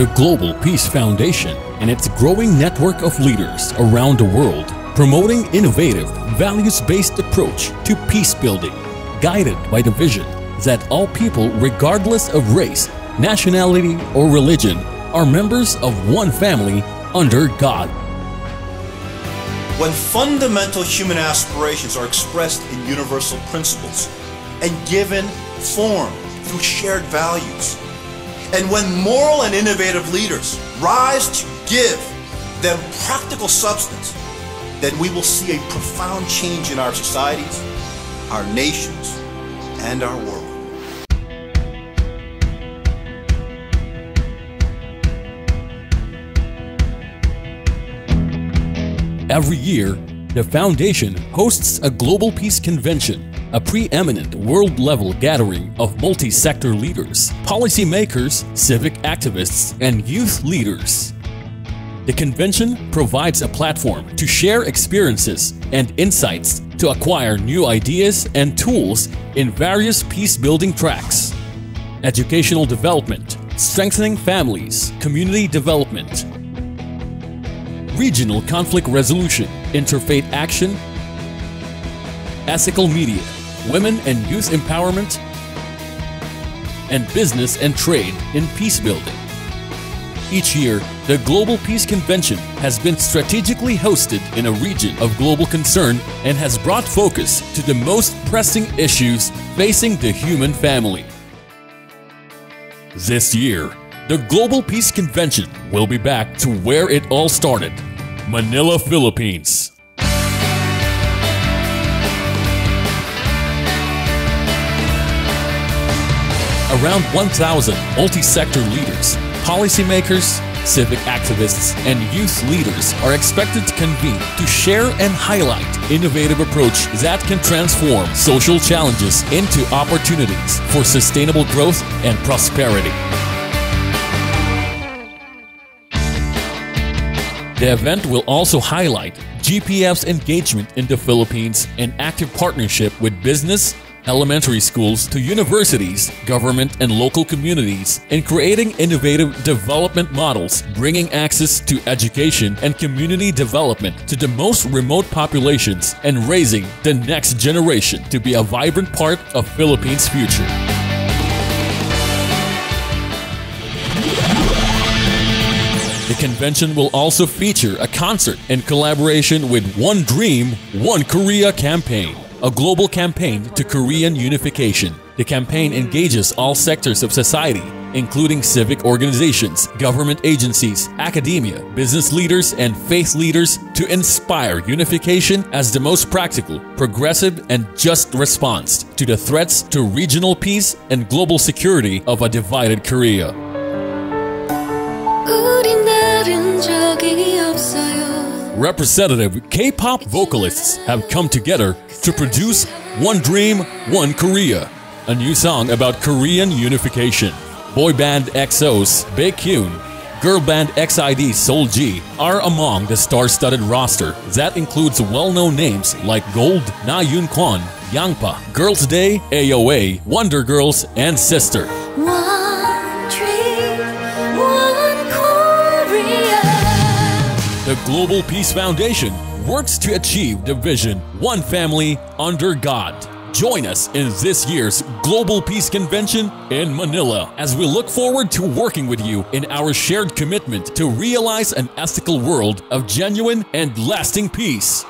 the Global Peace Foundation and its growing network of leaders around the world promoting innovative, values-based approach to peace building, guided by the vision that all people regardless of race, nationality, or religion are members of one family under God. When fundamental human aspirations are expressed in universal principles and given form through shared values, and when moral and innovative leaders rise to give them practical substance, then we will see a profound change in our societies, our nations, and our world. Every year, the Foundation hosts a Global Peace Convention, a preeminent world level gathering of multi sector leaders, policymakers, civic activists, and youth leaders. The convention provides a platform to share experiences and insights to acquire new ideas and tools in various peace building tracks educational development, strengthening families, community development, regional conflict resolution, interfaith action, ethical media, women and youth empowerment, and business and trade in peace building. Each year, the Global Peace Convention has been strategically hosted in a region of global concern and has brought focus to the most pressing issues facing the human family. This year, the Global Peace Convention will be back to where it all started Manila, Philippines. Around 1,000 multi sector leaders, policymakers, civic activists, and youth leaders are expected to convene to share and highlight innovative approach that can transform social challenges into opportunities for sustainable growth and prosperity. The event will also highlight GPF's engagement in the Philippines and active partnership with business, elementary schools to universities, government, and local communities in creating innovative development models, bringing access to education and community development to the most remote populations, and raising the next generation to be a vibrant part of Philippines' future. The convention will also feature a concert in collaboration with One Dream, One Korea campaign, a global campaign to Korean unification. The campaign engages all sectors of society, including civic organizations, government agencies, academia, business leaders, and faith leaders, to inspire unification as the most practical, progressive, and just response to the threats to regional peace and global security of a divided Korea. representative K pop vocalists have come together to produce One Dream, One Korea, a new song about Korean unification. Boy band EXO's Baekhyun, girl band EXID Solji are among the star-studded roster that includes well-known names like Gold, Na Yoon Kwon, Yangpa, Girls Day, AOA, Wonder Girls, and Sistar. The Global Peace Foundation works to achieve the vision One Family Under God. Join us in this year's Global Peace Convention in Manila as we look forward to working with you in our shared commitment to realize an ethical world of genuine and lasting peace.